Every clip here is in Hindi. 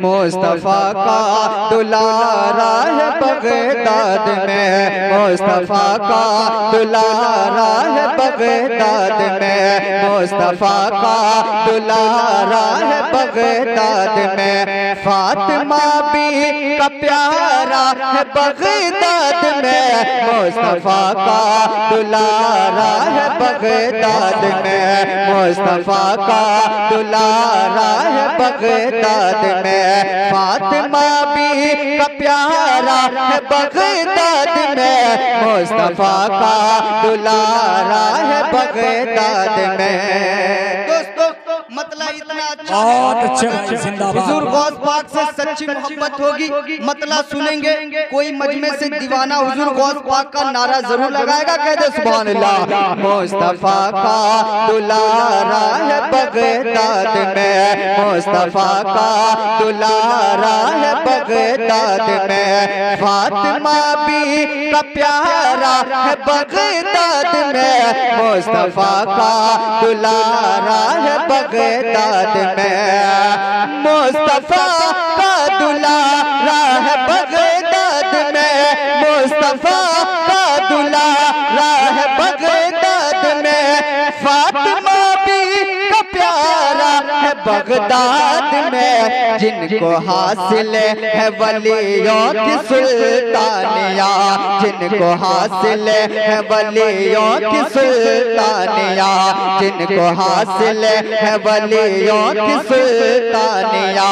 मुस्तफ़ा का दुलारा है बगदाद में। मुस्तफ़ा का दुलारा है बगदाद में। मुस्तफ़ा का दुलारा है बगदाद में। फातिमा भी का प्यारा है बगदाद में। मुस्तफ़ा का दुलारा है बगदाद में। मुस्तफ़ा का दुलारा है बगदाद में। फातिमा भी प्यारा है बगदाद में। मुस्तफ़ा का दुलारा है बगदाद में। मतलब इतना अच्छा बहुत अच्छे भाई जिंदाबाद। हुजूर गौस पाक से सच्ची मोहब्बत होगी मतलब सुनेंगे कोई मजमे से दीवाना हुजूर गौस पाक का नारा ज़रूर लगाएगा कह दे सुभान अल्लाह मुस्तफ़ा का दुलारा है बगदाद में। मुस्तफ़ा का दुलारा है बगदाद में। फातिमा भी का प्यारा है बगदाद में। मुस्तफ़ा का दुलारा है बगदाद में मुस्तफ़ा का दुलारा है बगदाद में जिनको हासिल है वलियों की सुल्तानिया। जिनको हासिल है वलियों की सुल्तानिया। जिनको हासिल है वलियों की सुल्तानिया।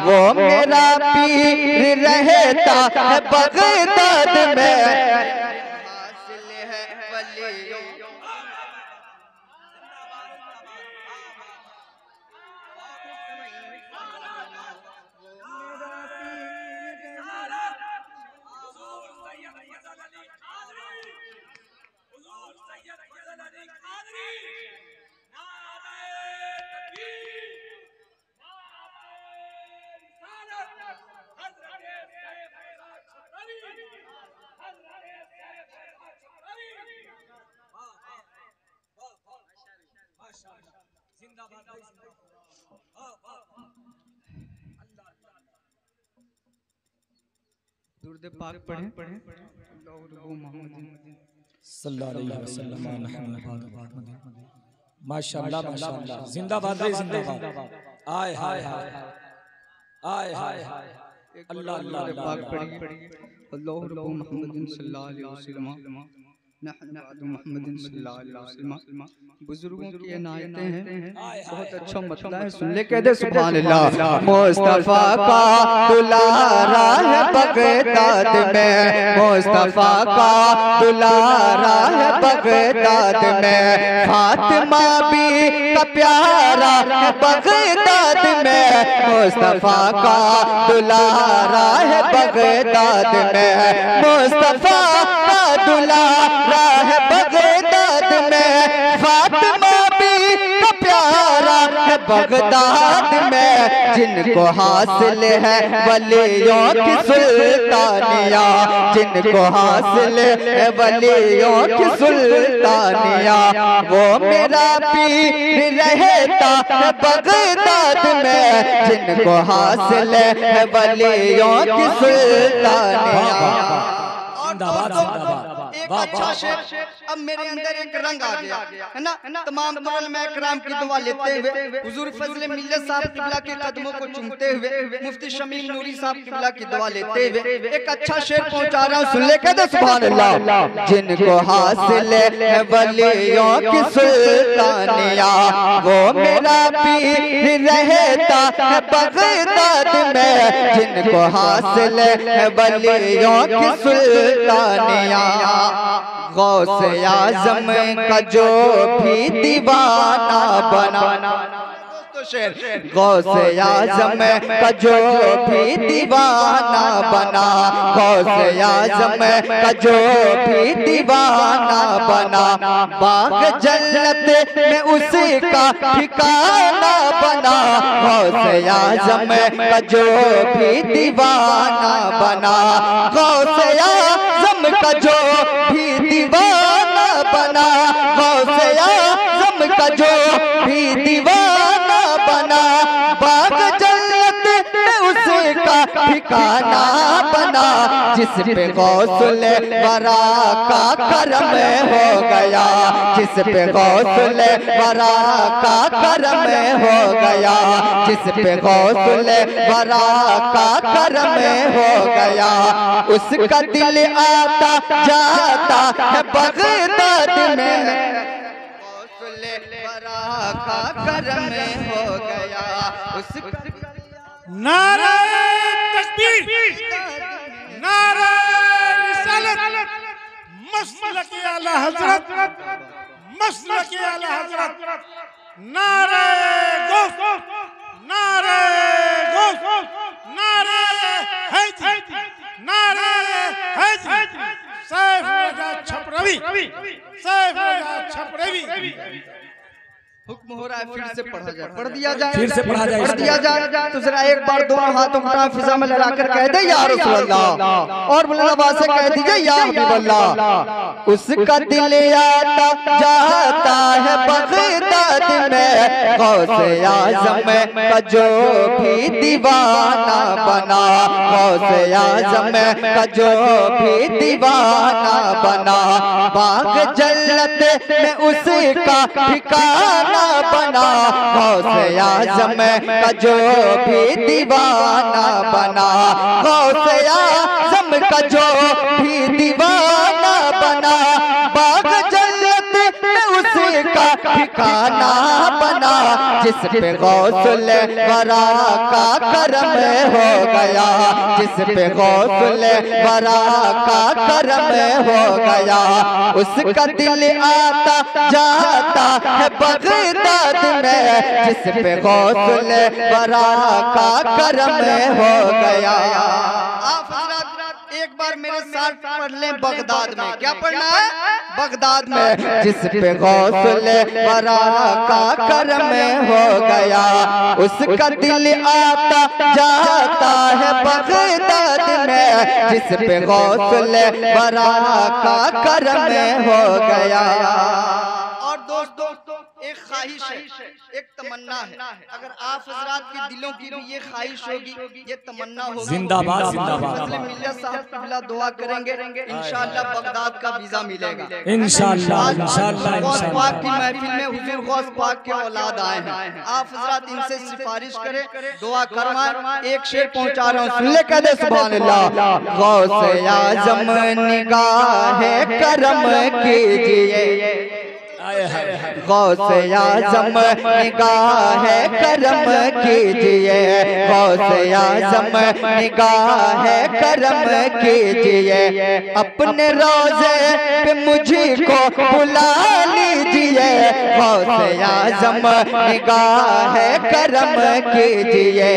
वो मेरा पीर रहता है बगदाद में। दुर्द पाक पढ़े। पढ़े सल्लल्लाहु अलैहि वसल्लम मुहम्मद माशाअल्लाह माशाअल्लाह जिंदाबाद रे जिंदाबाद। आय हाय हाय आय हाय हाय। अल्लाह अल्लाह पाक पढ़ी अल्लाह मोहम्मद सल्लल्लाहु अलैहि वसल्लम। बुज़ुर्गों की अनायतें हैं। बहुत अच्छा मतलब है। सुन ले कह दे सुभान अल्लाह। मुस्तफ़ा का दुलारा है बगदाद में। मुस्तफ़ा का दुलारा है बगदाद में। फातिमा भी का प्यारा है बगदाद में। मुस्तफ़ा का दुलारा है बगदाद में। मुस्तफ़ा का दुलारा है बगदाद में, फातिमा भी प्यारा है बगदाद में, जिनको हासिल है वलियों की सुल्तानिया, जिनको हासिल है वलियों की सुल्तानिया, वो मेरा पीर रहता है बगदाद में, जिनको हासिल है वलियों की सुल्तानिया। जिंदाबाद जिंदाबाद एक अच्छा शेर। अब मेरे अंदर एक रंग आ गया है ना? तमाम तौर में कराम की दुआ लेते हुए हुजूर फजल मिल्लत साहब किबला के कदमों को चूमते हुए मुफ्ती शमीम नूरी साहब किबला की दुआ लेते हुए एक अच्छा शेर पहुँचा रहा हूँ सुन ले कहते सुभान अल्लाह। जिनको हासिल है वलियों की सुल्तानिया वो मेरा पीर रहता है बगदाद में। जिनको हासिल है वलियों की सुल्तानिया। गौस आज़म का जो भी दीवाना बना। गौस आज़म का जो भी दीवाना बना। गौस आज़म का जो भी दीवाना बना। बाग जन्नत में उसका ठिकाना बना। गौस आज़म का जो भी दीवाना बना। गौस आज़म का जो दीवाना बना गौस आज़म का जो भी दीवाना बना। बाग जन्नत में उसका ठिकाना जिस पे गौसल वरा का करम हो गया। जिस पे गौसल वरा का करम हो गया। जिस पे गौसल वरा का करम हो गया। उसका दिल आता जाता है बगदाद में गौसल वरा का करम हो गया। उसका नारा तकबीर नारा रिसालत। मसलक आला हज़रत। मसलक आला हज़रत। नारा गौस नारा गौस नारा हैदर नारा हैदर सैफ रजा छपरवी। सैफ रजा छपरवी। हुक्म हो रहा है फिर से पढ़ा जाए। पढ़ दिया जाए। फिर से पढ़ा जाए पढ़ दिया जाए। तो जरा एक बार दोनों हाथों को उठा फिजा में लड़ाकर कह दे या रसूल अल्लाह और बुलंद आवाज़ से कह दीजिए या हबीब अल्लाह उसका दिल आता जाता है बगदाद में। गौसे आज़म का जो भी दीवाना बना। गौसे आज़म का जो भी दीवाना बना। बाग जन्नत में उसका ठिकाना बना गौसे आज़म का जो भी दीवाना बना गौसे आज़म का जो भी दीवाना ठिकाना बना जिस पे गौसल वरा का करम हो गया। जिस पे गौसल वरा का करम हो गया। उसका दिल आता जाता है बगदाद में जिस पे गौसल वरा का करम हो गया। एक बार मेरे साथ पढ़ ले बगदाद में। क्या पढ़ना है? बगदाद में। जिस पे गौसले बरा का कर्म हो गया। उसका दिल आता जाता है बगदाद में। जिस पे गौसले वरा का कर्म हो गया। एक तमन्ना है। अगर आप हजरात के दिलों की भी ये ख्वाहिश होगी ये तमन्ना होगी। जिंदाबाद, जिंदाबाद। मिल्लत साहब किबला दुआ करेंगे इंशाल्लाह बगदाद का वीज़ा मिलेगा। इंशाल्लाह, इंशाल्लाह, गौस इंशाल्लाह। पाक की महफिल में हुजूर गौस पाक के औलाद आए हैं। आप हजरात इनसे सिफारिश करें दुआ करवाएँ एक शेर पहुँचा रहा हूँ। सुन ले कह दे सुभान अल्लाह गौस आज़म निगाह करम कीजिए गौस आज़म निगाह करम कीजिए। गौस आज़म निगाह करम कीजिए। अपने रोज़े पे मुझको बुला लीजिए। गौस आज़म निगाह करम कीजिए।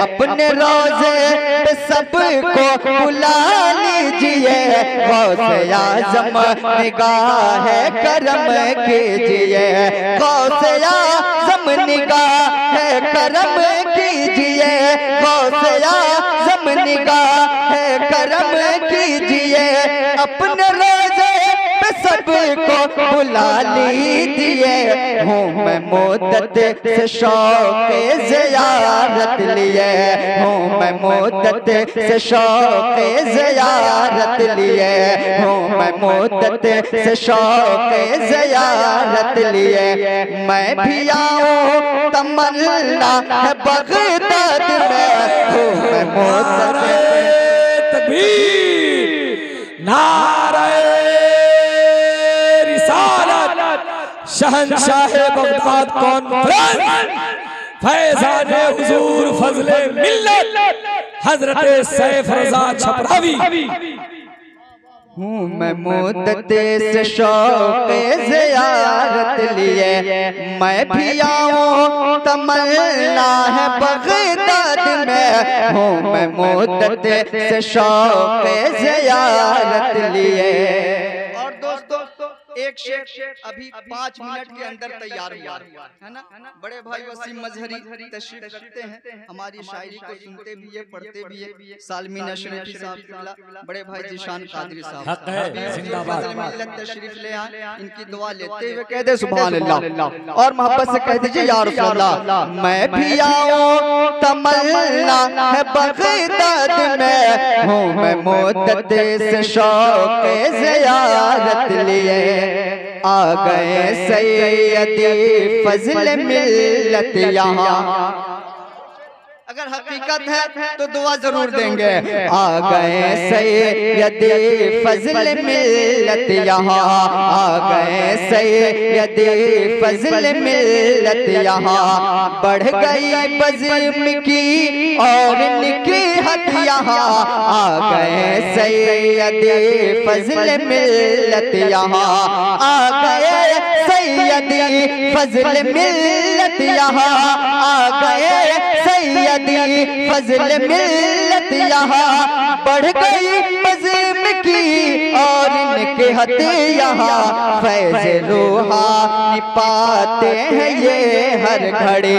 अपने रोज़े पे सबको बुला लीजिए। गौस आज़म निगाह करम कीजिए। गौस आज़म है करम कीजिए। गौस आज़म है करम कीजिए। अपने सबको बुला लीजिए। हूँ मैं मोदत से शौक जियारत लिए। हूँ मैं मोदत से शौक जियारत लिए। हूँ मैं मोदत से शौक जियारत लिए। मैं भी आऊँ तमन्ना है बगदाद में। हूँ मैं मोदत तकबीर। नारे शहनशाह बगदाद कॉन्फ्रेंस फैजान हुजूर फजले मिल्लत। हज़रत सैफ रजा छपरावी। हूँ मैं मुद्दत से शौक जियारत लिए। मैं भी आऊँ, तमन्ना है बगदाद में। हूँ मैं मुद्दत से शौक जियारत लिए। एक शेर अभी पाँच मिनट के अंदर तैयार हुआ है ना? बड़े भाई वसीम मजहरी तशरीफ़ रखते हैं। हमारी शायरी को सुनते भी है पढ़ते भी है। सालमी अशरफी साहब बड़े। भाई जिशान कादरी साहब। है। तशरीफ़ ले आए इनकी दुआ लेते हुए कह दे सुभान अल्लाह। और मोहब्बत से कह दीजिए या रसूल अल्लाह मैं भी आऊँ तमन्ना है बगदाद में। हूँ मैं मुद्दत से शौक ज़ियारत लिए आ गए सैयदी फजल मिलत यहाँ। अगर हकीकत है तो दुआ ज़रूर देंगे। आ गए सैयदी फजल मिल्लत यहाँ। आ गए सैयदी फजल मिल्लत यहाँ। बढ़ गई बज़म की और निकी हक यहाँ। आ गए सैयदी फजल मिल्लत यहाँ। आ गए सैयदी फजल मिल्लत यहाँ। आ गए सैयदी फजल मिलत यहाँ बढ़ गई बज़म की और इनके हद यहाँ फैज रूहानी पाते हैं ये हर घड़े।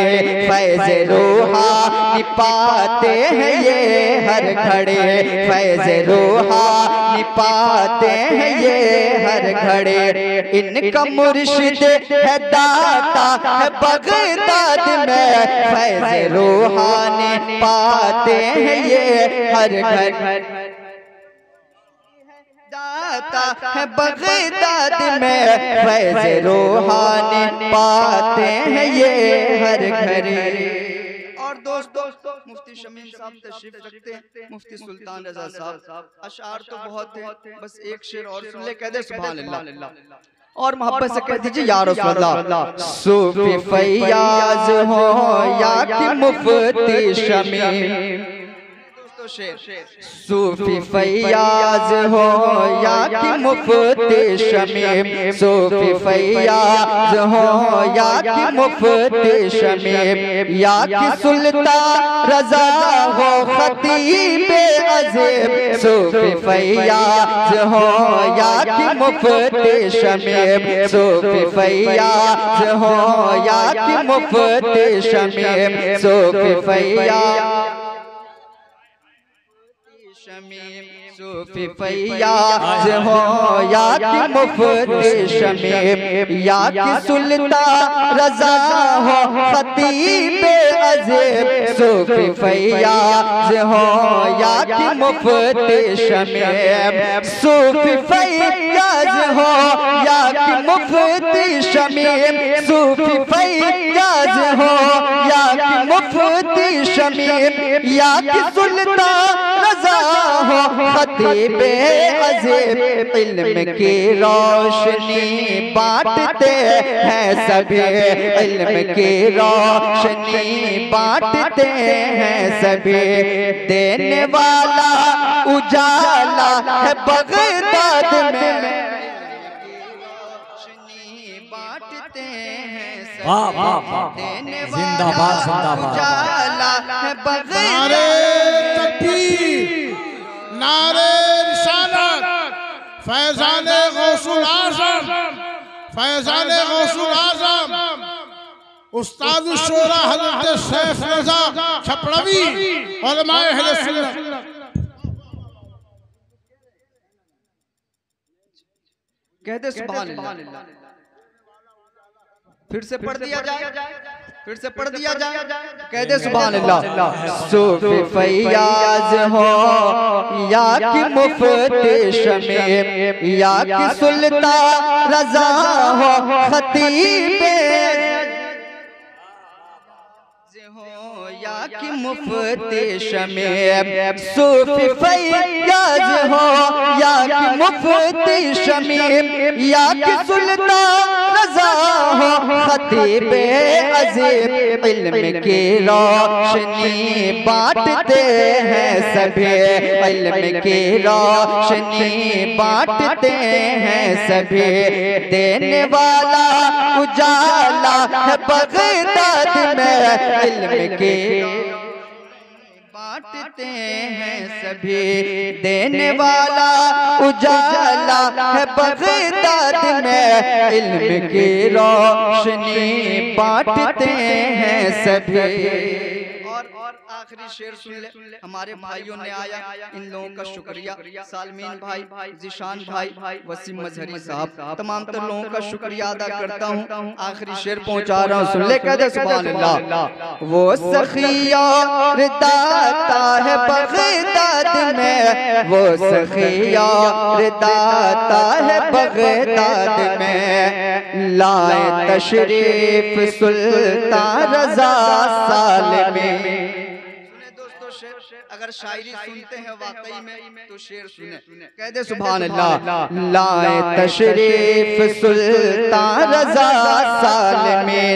फैज रूहानी निपाते हैं ये हर घड़े। फैज रूहानी निपाते हैं ये हर घड़े। इनका मुर्शिद है दाता, है बगदाद में। फैज रूहानी पाते हैं ये हर घर है बगदाद में। फैज रूहानी पाते हैं ये हर घरे और दोस्त दोस्त मुफ्ती शमीम साहब तशरीफ़ रखते हैं। मुफ्ती सुल्तान रजा साहब अशार तो बहुत है बस एक शेर और सुन ले कह दे सुभान अल्लाह। और मोहब्बत से कह दीजिए या रसूल अल्लाह सूफी फैयाज हो या कि मुफ्ती शमीम। सूफी फैयाज हो या कि मुफ्ती शमीम सूफी फैयाज हो या कि मुफ्ती शमीम? या कि सुल्तान रजा हो खतीब अजीब सूफी फैयाज हो या कि मुफ्ती शमीम? सूफी फैयाज हो या कि मुफ्ती शमीम? सूफी फैयाज शमीम सूफी फैयाज हो या कि मुफ्ती शमीम या कि सुल्तान रजा हो खतीब अजीब सूफी फैयाज हो या कि मुफ्ती शमीम सूफी फैयाज हो, या कि मुफ्ती शमीम सूफी फैयाज हो, या कि मुफ्ती शमीम, या कि सुल्तान रजा हो, खतीब अजीब, इल्म की रोशनी बांटते हैं सभी, इल्म की रोशनी बांटते हैं सभी। देने वाला उजाला है बगदाद में। वाह वाह वाह जिंदाबाद जिंदाबाद। उजाला है नारे तकबीर नारे रिसालत। फैजान गौसुल आज़म फैजान गौसुल आज़म। उस्ताद शोरा हज़रत शेख रजा छपड़वी उलमाए अहले सुन्नत। कहते सुभान अल्लाह। फिर से पढ़ दिया जाए। फिर से पढ़ दिया जाए। कहते सुभान अल्लाह सूफी फैयाज हो या कि मुफ्ती शमीम या कि सुल्तान रजा हो खतीब। हो या कि मुफ्ती शमीम सूफी फैयाज हो या कि मुफ्ती शमीम या कि सुल्तान रजा अजीब इल्म की रोशनी बांटते हैं सभी। इल्म की रोशनी बांटते हैं सभी। देने वाला उजाला बगदाद में इल्म की बांटते हैं सभी। देने वाला उजाला है बगदाद में। इल्म की रोशनी बांटते हैं सभी। आखिरी शेर सुन ले। हमारे भाइयों ने आया। इन लोगों का शुक्रिया। सालमीन भाई जिशान भाई भाई वसीम मजहरी साहब। तमाम तर लोगों का शुक्रिया अदा करता हूँ। आखिरी शेर पहुँचा रहा हूँ। सुन ले कह वो सखिया है बगदाद में। वो सखिया दाता है बगदाद में। लाए तशरीफ़ सुल्तान रजा साल में। अगर शायरी सुनते हैं वाकई में तो शेर सुने। कह दे सुभान अल्लाह लाए तशरीफ़ सुल्तान रजा साल में।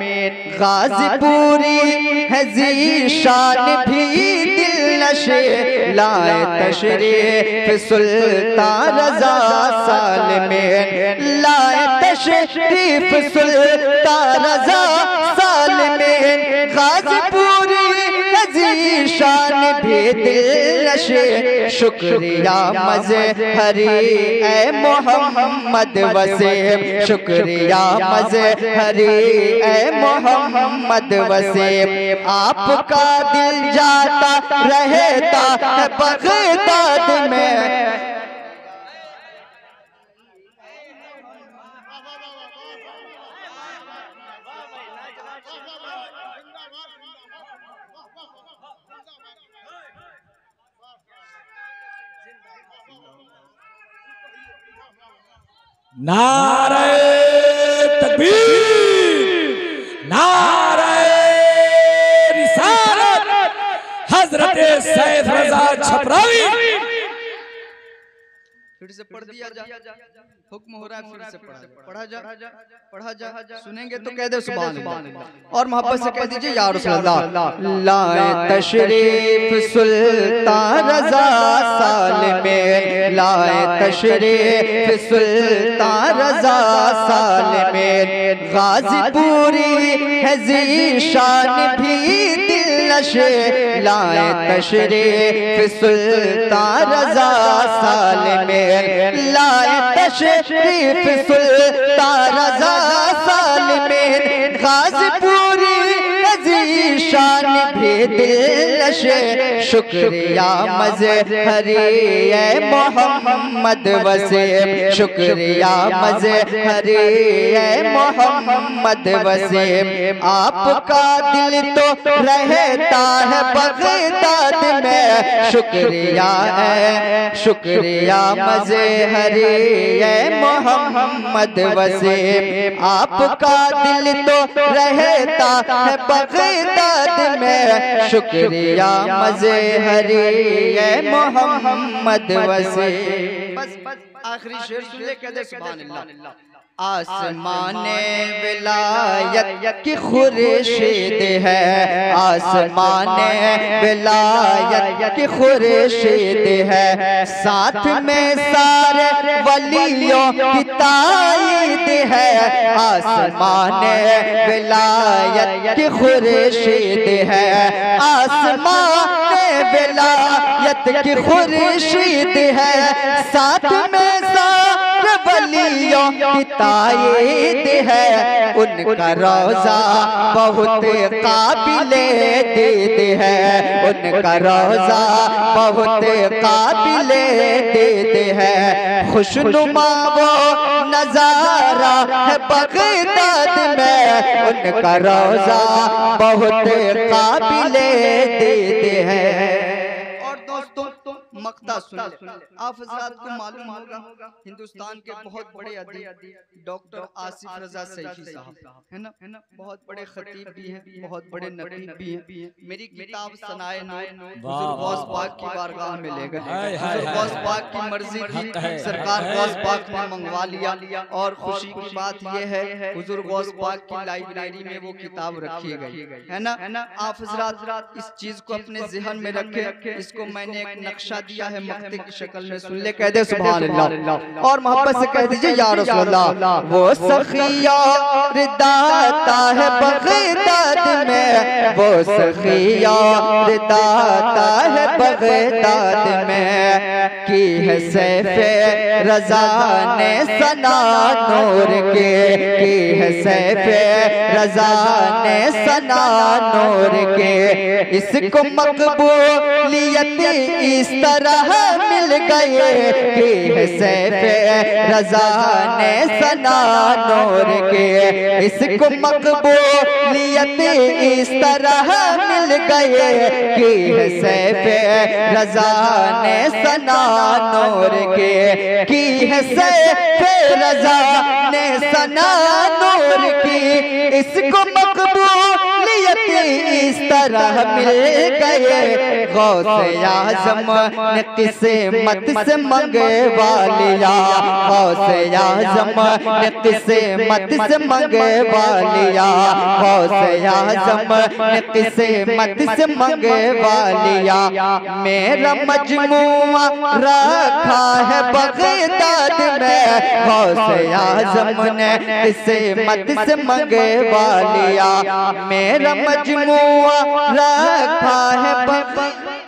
गाजीपुरी है जीशान भी दिल नशे लाए तशरीफ़ सुल्तान रजा साल में। लाए तशरीफ़ सुल्तान रजा साल में। शान भी दिल नशे शुक्रिया मज़े हरी ए मोहम्मद वसीम शुक्रिया मज़े हरी ए मोहम्मद वसीम आपका दिल जाता, रहता है बगदाद में। नारे तकबीर। नारे रिसालत। हज़रत सैयद रजा छपरावी। फिर से पढ़ दिया जा। हुक्म हो रहा है फिर से पढ़ा पढ़ा जा पढ़ा जा सुनेंगे तो कह दे सुभान अल्लाह और मोहब्बत से कह दीजिए या रसूल अल्लाह लाए तशरीफ़ सुल्तान रजा साल में। लाए तशरीफ़ सुल्तान रजा साल में। गाजीपुरी है जीशान भी। दिल नशे लाए तशरीफ़ सुल्तान रजा साल में लाए तशरीफ़ सुल्तान रजा साल में। गाजीपुरी शान भी दिल नशे शुक्रिया मज़े हरी ए मोहम्मद वसीम शुक्रिया मज़े हरी ए मोहम्मद वसीम आपका दिल तो रहता है बगदाद में। शुक्रिया है, शुक्रिया मज़े हरी ए मोहम्मद वसीम आपका दिल तो रहता है बगदाद में शुक्रिया मज़े हरी है मोहम्मद वसी बस बस आखिरी शेर सुन ले कह दे सुभान अल्लाह। आसमान विलायत की खुर्शीद है। आसमान विलायत की खुर्शीद है। साथ में सारे वलियों की है। आसमान विलायत की खुर्शीद है। आसमान विलायत की खुर्शीद है। साथ में वलियों ताईद है। उनका रोजा बहुत काबिले दीद है। उनका रोजा बहुत काबिले दीद है। खुशनुमा वो नज़ारा है बगदाद में। उनका रोजा बहुत काबिले दीद है। मक्ता सुन ले। आप हजरात को मालूम होगा हिंदुस्तान के बहुत बड़े अदीब डॉक्टर आसिफ रजा सैफी साहब है ना है ना? बहुत बड़े खतीब भी हैं बहुत बड़े नबी भी हैं। मेरी किताब सनाए नूर हुजूर गौस पाक की बारगाह में ले गए गौस पाक की मर्ज़ी थी सरकार गौस पाक ने मंगवा लिया। और खुशी की बात यह है हुजूर गौस पाक की लाइब्रेरी में वो किताब रखी गई है ना? है ना? आप हजरात इस चीज़ को अपने जहन में रखे इसको मैंने एक नक्शा दिया है मक्ते की शक्ल में सुन ले कह दे सुभान अल्लाह। और मोहब्बत से कह दीजिए या रसूल अल्लाह वो सखिया दाता है बगदाद में। वो सखिया दाता है बगदाद में। की है सैफे रजा ने सना नूर के। की। है सैफे रजा ने सना नूर के। इसको मकबूलियत इस तरह मिल गए कि सैफे रजा ने सना नूर के इसको मकबूलियत इस तरह मिल गए कि सैफे रजा ने सना नूर के की सैफे रजा ने सना नूर की इसको मकबूलियत इस तरह मिल गए गौसे आज़म किसे मत से मंगे वालिया गौसे आज़म किसे मत से मंगे वालिया गौसे आज़म किसे मत से मंगे वालिया मेरा मजमुआ रखा है बगदाद में गौसे आज़म ने किसे मत से मंगे वालिया। मेरा मेरा मजमुआ रखा है पप